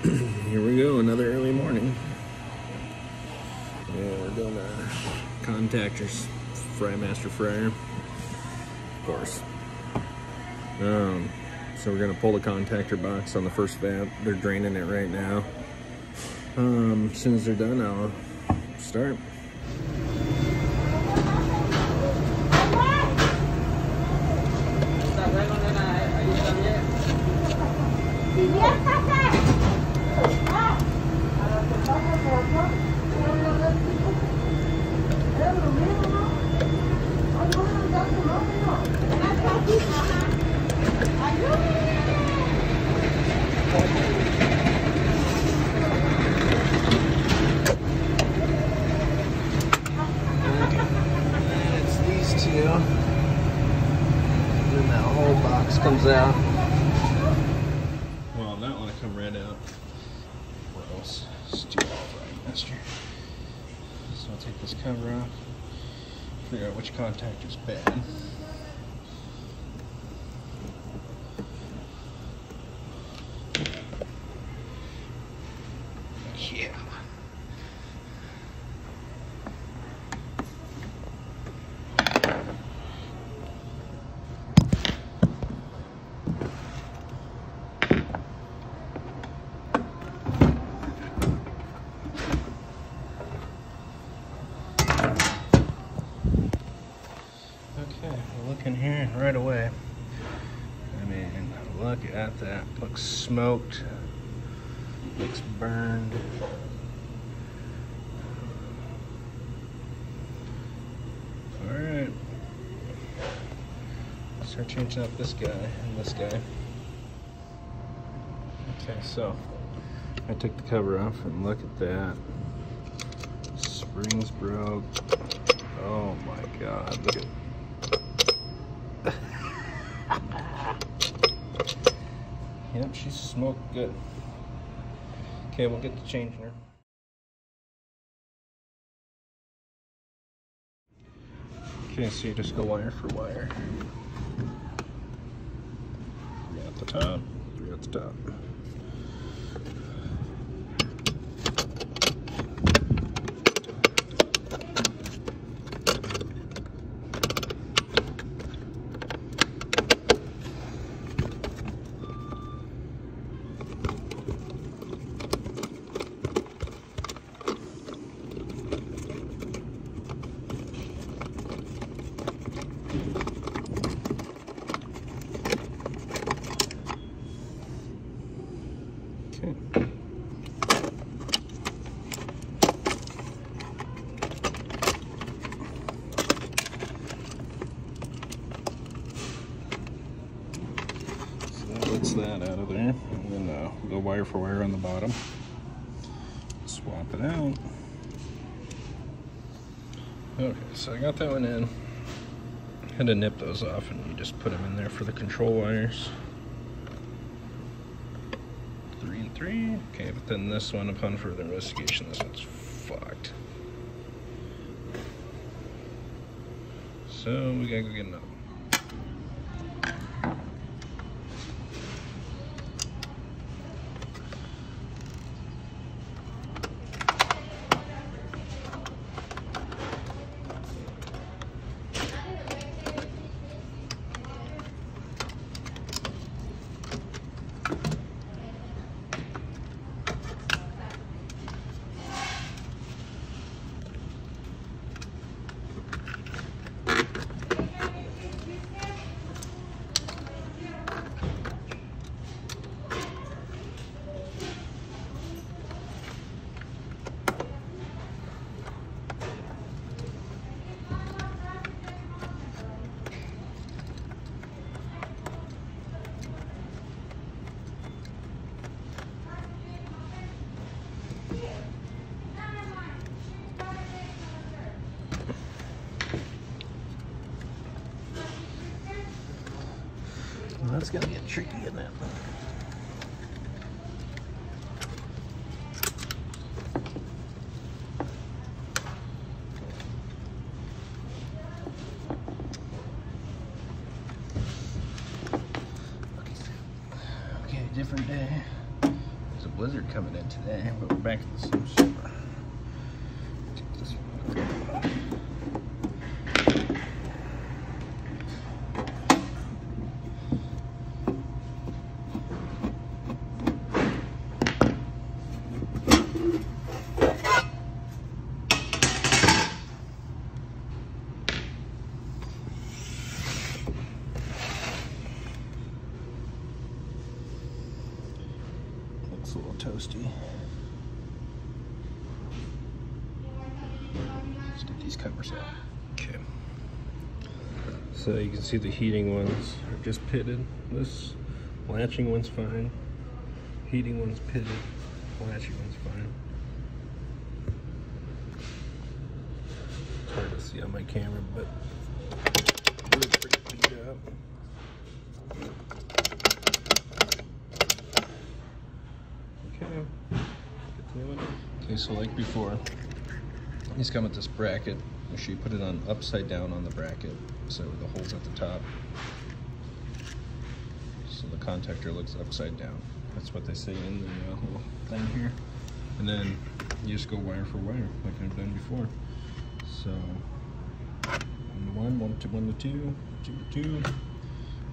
here we go, another early morning. Yeah, we're doing our contactors, Frymaster Fryer, of course. Um, so we're gonna pull the contactor box on the first vat. They're draining it right now. Um, as soon as they're done, I'll start. It's these two. Then that whole box comes out. Well, that one come right out. Gross. Stupid frying master. So I'll take this cover off. Figure out which contact is bad. Yeah. Okay, we're looking here right away. I mean, look at that. Looks smoked. Looks burned. Alright. Start changing up this guy and this guy. Okay, so I took the cover off and look at that. Springs broke. Oh my god, look at Yep, she's smoked good. Okay, we'll get to changing her. Okay, so you just go wire for wire. Three at the top, three at the top. Okay. So that lets that out of there. And then uh, for wire on the bottom. Swap it out. Okay, so I got that one in. Had to nip those off and you just put them in there for the control wires. Three and three. Okay, but then this one, upon further investigation, this one's fucked. So we gotta go get another one. That's gonna get tricky, isn't it? Okay, different day. There's a blizzard coming in today, but we're back in the same Let's get these covers out. Okay. So you can see the heating ones are just pitted. This latching one's fine. Heating one's pitted. Latching one's fine. It's hard to see on my camera, but really pretty beat up. Okay. Okay, so like before, these come with this bracket. Make sure you put it on upside down on the bracket, so the hole's at the top. So the contactor looks upside down. That's what they say in the uh, little thing here. And then you just go wire for wire, like I've done before. So one to one, one to one to two, two to two.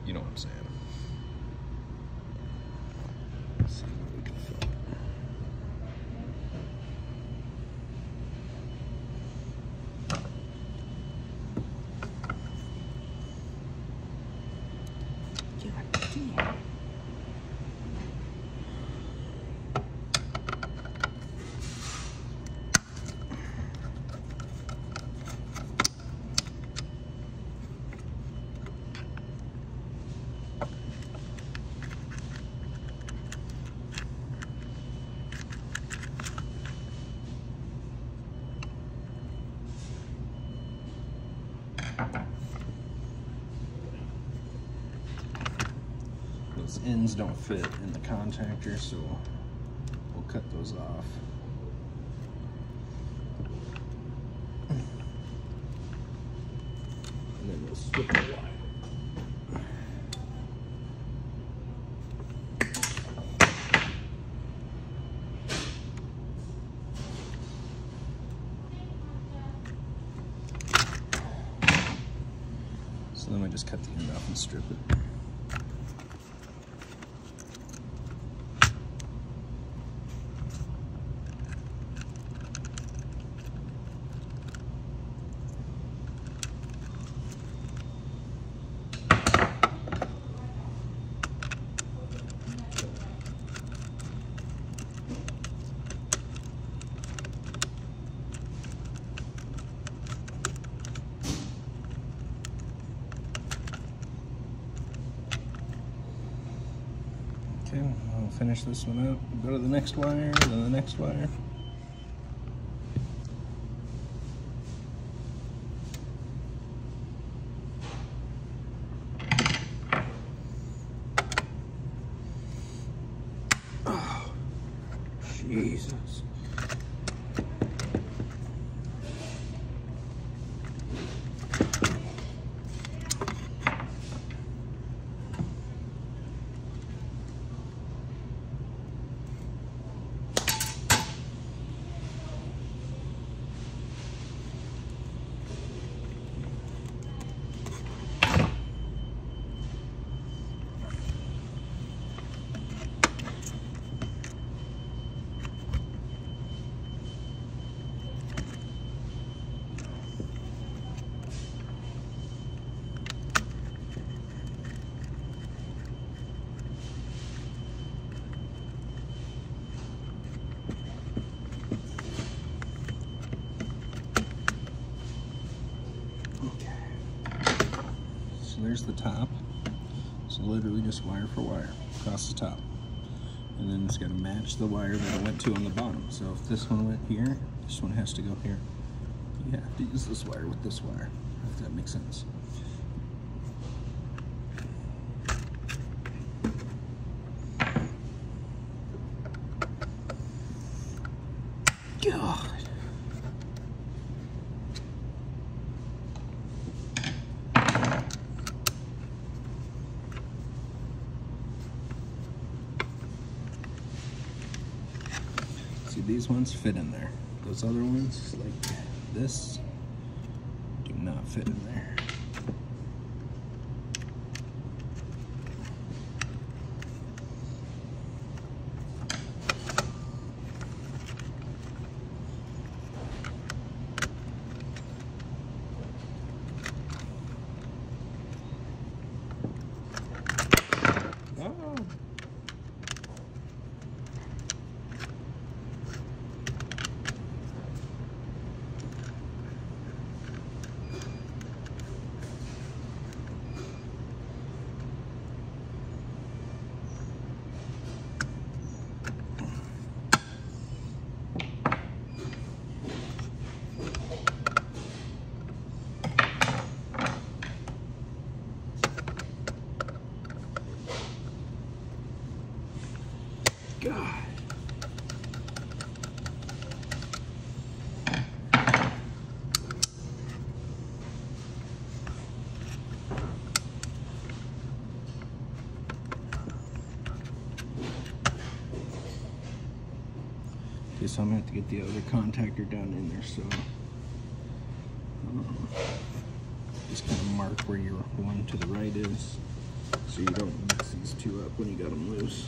You know what I'm saying. Let's see what we can film. Those ends don't fit in the contactor, so we'll cut those off. And then we'll strip the wire. So then we just cut the end off and strip it. Okay, I'll finish this one up. Go to the next wire, then the next wire. Oh, Jesus. So there's the top. So literally just wire for wire across the top. And then it's got to match the wire that it went to on the bottom. So if this one went here, this one has to go here. You have to use this wire with this wire, if that makes sense. God. See, these ones fit in there. Those other ones, like this, do not fit in there. So I'm gonna have to get the other contactor down in there, so um, just kind of mark where your one to the right is, so you don't mix these two up when you got them loose.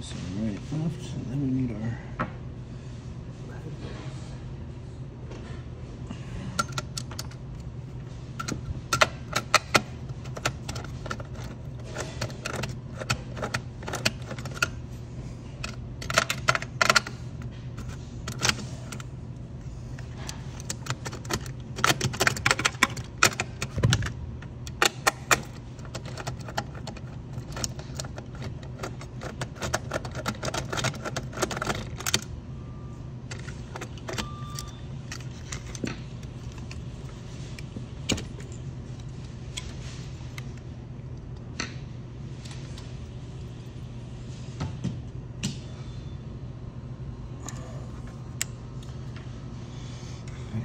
So right, left, and then we need our.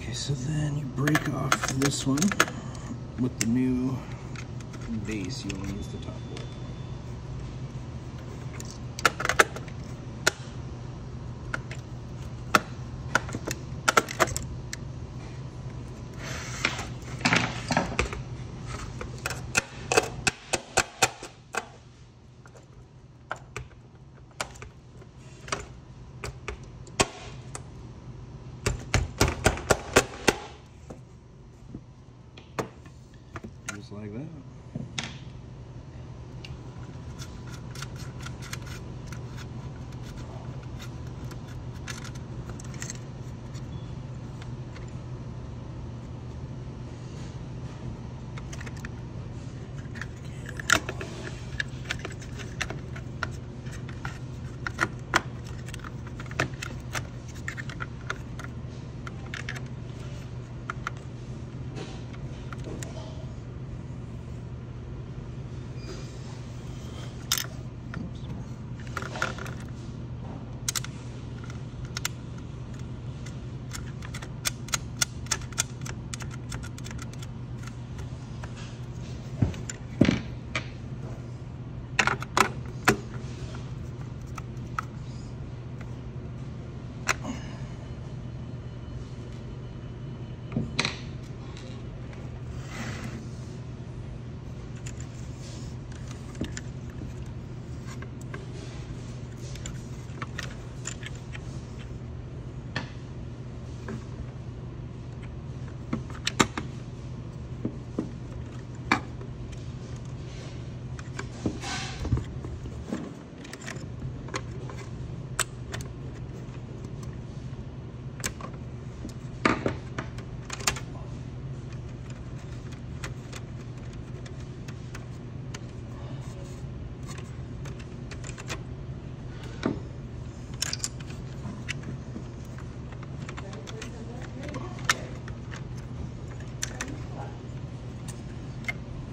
Okay, so then you break off this one with the new base. You only use the top one. Just like that.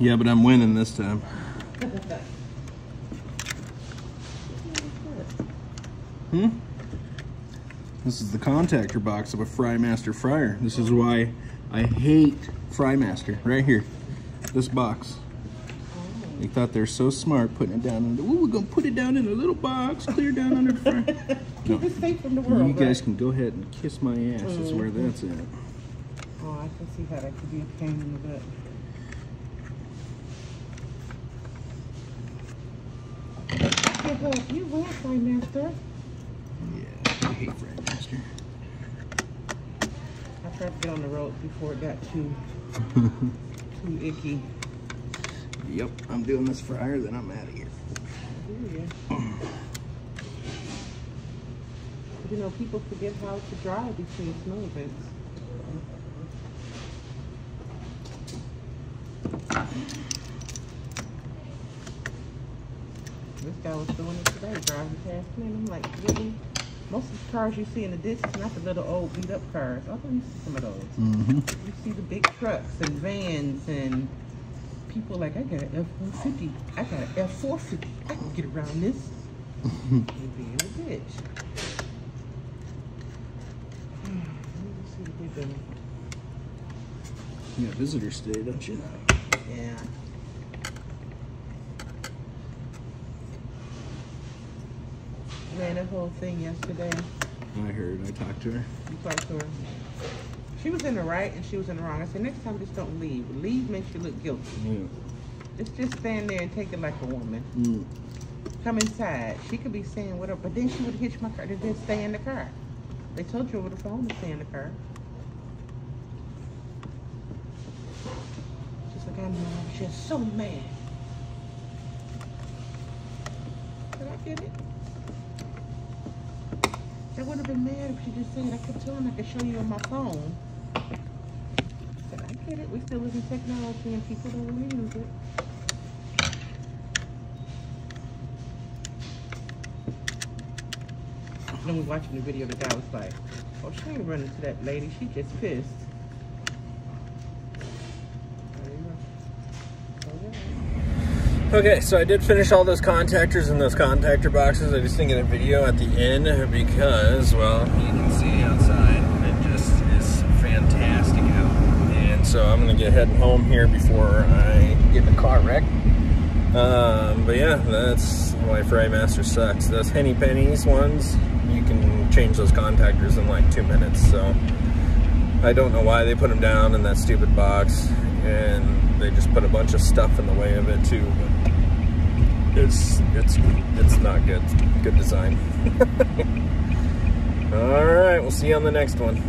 Yeah, but I'm winning this time. Hmm? This is the contactor box of a Frymaster fryer. This is why I hate Frymaster. Right here. This box. They thought they're so smart putting it down in the, ooh, we're gonna put it down in a little box, clear down under the front. Keep it safe from the world. You guys right? can go ahead and kiss my ass, is where Mhm. that's at. Oh, I can see how that could be a pain in the butt. I can help you with Prime Master. Yeah, I hate Fry Master. I tried to get on the road before it got too too icky. Yep, I'm doing this fryer, then I'm out of here. Yeah. You know, people forget how to drive between snow events. This guy was doing it today, driving past me, and I'm like, really? Most of the cars you see in the distance, not the little old beat up cars. I thought you see some of those. Mm-hmm. You see the big trucks and vans and people like, I got an F-150. I got an F-450. I can get around this. You being a bitch. Let me see what they're doing. You got visitors today, don't you? Yeah. Man, that whole thing yesterday, I heard, I talked to her. you talked to her. She was in the right and she was in the wrong. I said, next time just don't leave. Leave makes you look guilty. Yeah. Just just stand there and take it like a woman. Mm. Come inside. She could be saying whatever, but then she would hitch my car to just stay in the car. They told you over the phone to stay in the car. She's like, I know, I'm just so mad. Did I get it? I would have been mad if she just said, I could tell him I could show you on my phone. Said, I get it. We still live in technology and people don't want to use it. Then we watching the video, the guy was like, oh, she ain't running to that lady. She just pissed. There you go. Okay. So I did finish all those contactors and those contactor boxes. I just didn't get a video at the end because, well, you can see outside. It just is fantastic out. And so I'm going to get heading home here before I get in the car wreck. Um, but yeah, that's why Frymaster sucks. Those Henny Pennies ones, you can change those contactors in like two minutes. So I don't know why they put them down in that stupid box, and they just put a bunch of stuff in the way of it too. But it's it's it's not good. Good design. All right, we'll see you on the next one.